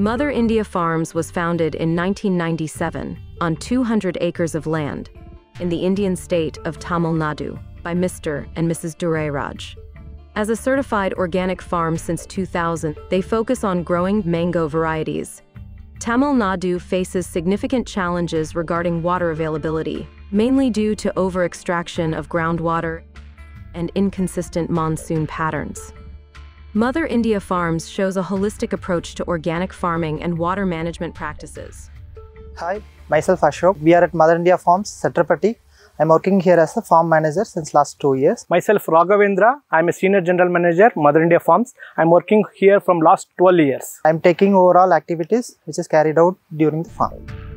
Mother India Farms was founded in 1997 on 200 acres of land in the Indian state of Tamil Nadu by Mr. and Mrs. Durairaj. As a certified organic farm since 2000, they focus on growing mango varieties. Tamil Nadu faces significant challenges regarding water availability, mainly due to over-extraction of groundwater and inconsistent monsoon patterns. Mother India Farms shows a holistic approach to organic farming and water management practices. Hi, myself Ashok. We are at Mother India Farms, Satrapati. I'm working here as a farm manager since last two years. Myself Raghavendra, I'm a senior general manager, Mother India Farms. I'm working here from last 12 years. I'm taking overall activities which is carried out during the farm.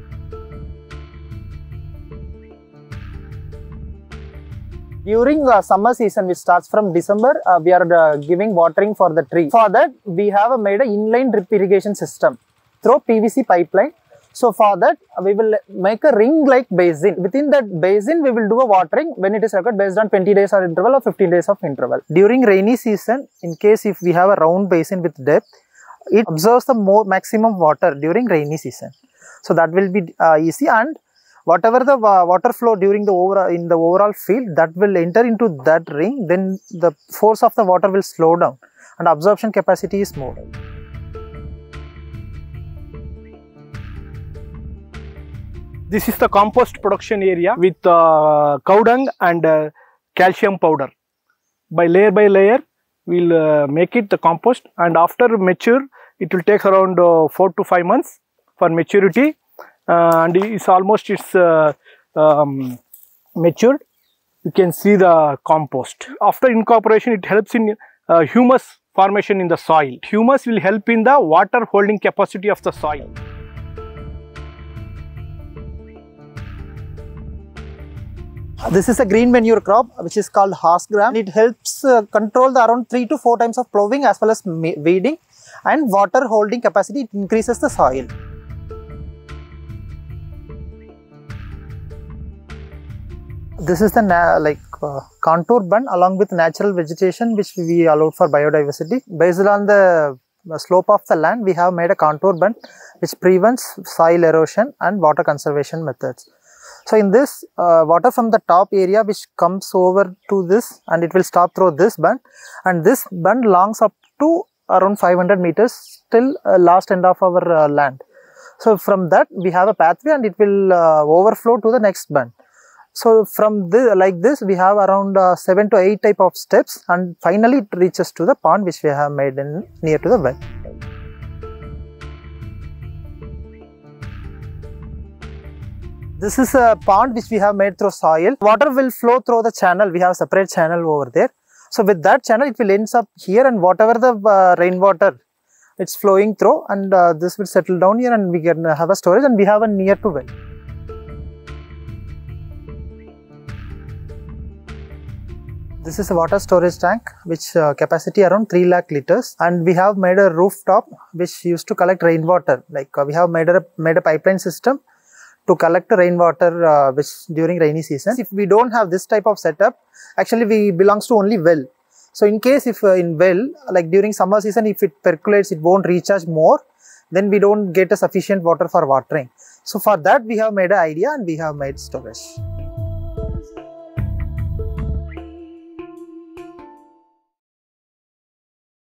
During the summer season, which starts from December, uh, we are uh, giving watering for the tree. For that, we have made an inline drip irrigation system through PVC pipeline. So for that, we will make a ring-like basin. Within that basin, we will do a watering when it is required based on 20 days of interval or 15 days of interval. During rainy season, in case if we have a round basin with depth, it absorbs the more maximum water during rainy season. So that will be uh, easy and whatever the water flow during the overall in the overall field that will enter into that ring then the force of the water will slow down and absorption capacity is more This is the compost production area with uh, cow dung and uh, calcium powder. By layer by layer, we'll uh, make it the compost and after mature, it will take around uh, 4 to 5 months for maturity and it's almost it's uh, um, matured. You can see the compost. After incorporation, it helps in uh, humus formation in the soil. Humus will help in the water holding capacity of the soil. This is a green manure crop which is called horse gram. It helps uh, control the around 3 to 4 times of plowing as well as weeding and water holding capacity. It increases the soil. This is the like uh, contour bund along with natural vegetation which we allowed for biodiversity. Based on the slope of the land, we have made a contour bund which prevents soil erosion and water conservation methods. So in this uh, water from the top area which comes over to this and it will stop through this bund and this bund longs up to around 500 meters till uh, last end of our uh, land. So from that we have a pathway and it will uh, overflow to the next bund. So from this like this we have around uh, 7 to 8 type of steps and finally it reaches to the pond which we have made in near to the well. This is a pond which we have made through soil. Water will flow through the channel. We have a separate channel over there. So with that channel, it will ends up here and whatever the uh, rainwater it's flowing through and uh, this will settle down here and we can have a storage and we have a near to well. This is a water storage tank which uh, capacity around 3 lakh liters and we have made a rooftop which used to collect rainwater like uh, we have made a, made a pipeline system to collect rainwater uh, which during rainy season. If we don't have this type of setup, actually we belongs to only well. So in case if uh, in well, like during summer season, if it percolates, it won't recharge more, then we don't get a sufficient water for watering. So for that we have made an idea and we have made storage.